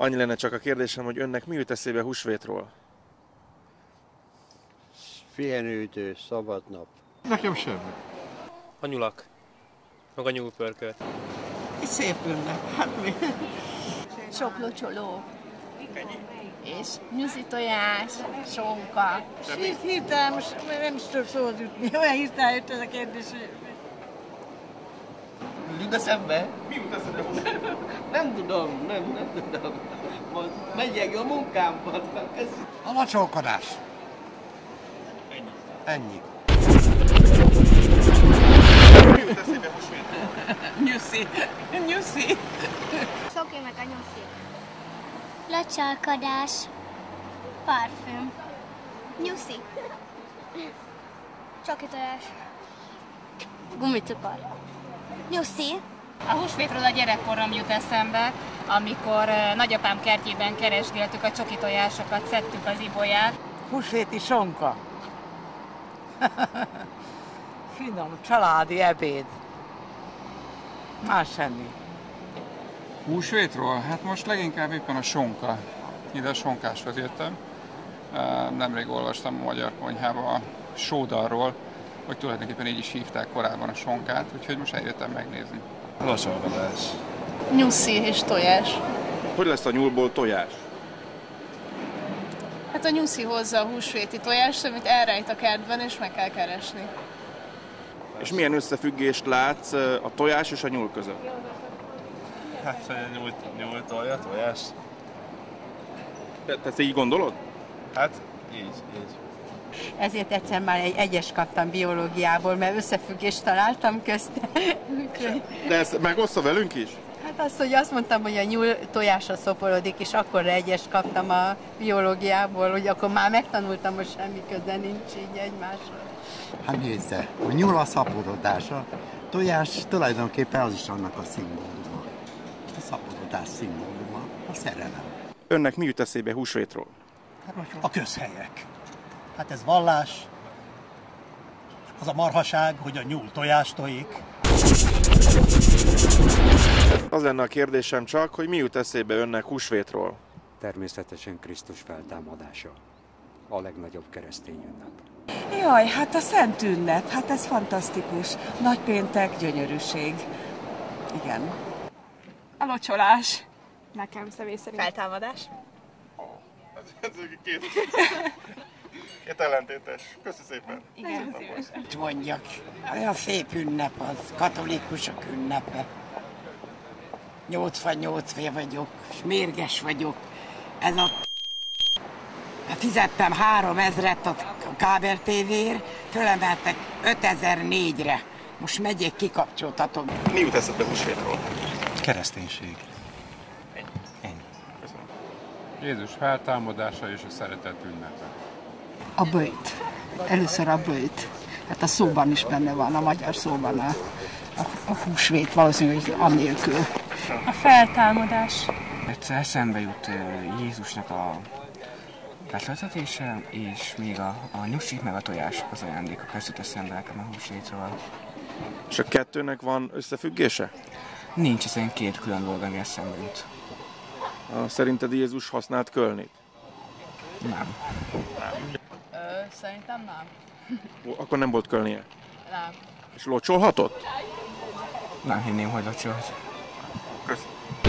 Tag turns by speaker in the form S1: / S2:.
S1: Annyi lenne csak a kérdésem, hogy önnek mi jut eszébe húsvétról?
S2: Pihenőidő, szabad nap.
S3: Nekem semmi.
S4: A nyulak. Meg a nyúlpörkölt.
S5: Egy szép ünnep. Hát mi?
S6: Sok locsoló. És nyuszi tojás, sonka.
S5: Hit, hirtelen, most nem is tudok szóhoz jutni. Olyan hirtelen jött ez a kérdés, hogy
S7: Jut eszembe? Mi jut eszembe Nem tudom, nem, nem tudom. Most megyek a munkámban.
S3: A lacsolkodás. Ennyi. Ennyi.
S5: nyuszi. Nyuszi.
S6: Soké meg a nyuszi. Lecsalkodás. Parfüm. Nyuszi. Csoki tojás. Nyuszi.
S8: A húsvétről a gyerekkorom jut eszembe, amikor eh, nagyapám kertjében keresgéltük a csoki tojásokat, szedtük az ibolyát.
S5: Húsvéti sonka. Finom, családi ebéd. Más semmi.
S9: Húsvétról? Hát most leginkább éppen a sonka. Ide a sonkáshoz jöttem. Ö, Nemrég olvastam a magyar konyhába a sódarról, hogy tulajdonképpen így is hívták korábban a sonkát, úgyhogy most eljöttem megnézni.
S3: Lacsolkodás.
S6: Nyuszi és tojás.
S1: Hogy lesz a nyúlból tojás?
S6: Hát a nyuszi hozza a húsvéti tojást, amit elrejt a kertben, és meg kell keresni.
S1: És milyen összefüggést látsz a tojás és a nyúl között?
S3: Hát, hogy a nyúlt, nyúlt tolja, tojás.
S1: Te, te ezt így gondolod?
S3: Hát, így, így.
S5: Ezért egyszer már egy egyes kaptam biológiából, mert összefüggést találtam közte.
S1: De ezt megoszta velünk is?
S5: hát azt, hogy azt mondtam, hogy a nyúl tojásra szoporodik, és akkor egyes kaptam a biológiából, hogy akkor már megtanultam, hogy semmi köze nincs így egymásra.
S10: Hát nézze, a nyúl a szaporodása, tojás tulajdonképpen az is annak a szimbóluma. A szaporodás szimbóluma, a szerelem.
S1: Önnek mi jut eszébe húsvétról?
S11: A közhelyek. Hát ez vallás, az a marhaság, hogy a nyúl tojást tojik.
S1: Az lenne a kérdésem csak, hogy mi jut eszébe önnek húsvétról?
S2: Természetesen Krisztus feltámadása. A legnagyobb keresztény ünnep.
S5: Jaj, hát a szent ünnep, hát ez fantasztikus. Nagypéntek, gyönyörűség. Igen.
S6: A locsolás. Nekem személy szerint. Feltámadás.
S1: Ez két, két ellentétes. Köszi szépen.
S6: Igen, szívesen.
S5: Mit mondjak? Olyan szép ünnep az, katolikusok ünnepe. 88 év vagyok, és mérges vagyok. Ez a... Fizettem 3000-et a kábel tévéért, fölemeltek 5004-re. Most megyek, kikapcsoltatom.
S1: Mi jut eszedbe húsvétról?
S3: Kereszténység.
S9: Jézus feltámadása és a szeretet ünnepe.
S6: A bőjt. Először a bőjt. Hát a szóban is benne van, a magyar szóban a, a, a húsvét valószínűleg annélkül. A feltámadás.
S4: Egyszer eszembe jut Jézusnak a letöltetése, és még a, a nyuszik meg a tojás az ajándékok. Jut eszembe nekem a húsvétről.
S1: És a kettőnek van összefüggése?
S4: Nincs, hiszen két külön dolog, ami eszembe jut.
S1: Szerinted Jézus használt kölnit?
S4: Nem. nem.
S6: Ö, szerintem nem.
S1: Akkor nem volt kölnie?
S6: Nem.
S1: És locsolhatott?
S4: Nem hinném, hogy locsolhat. Köszönöm.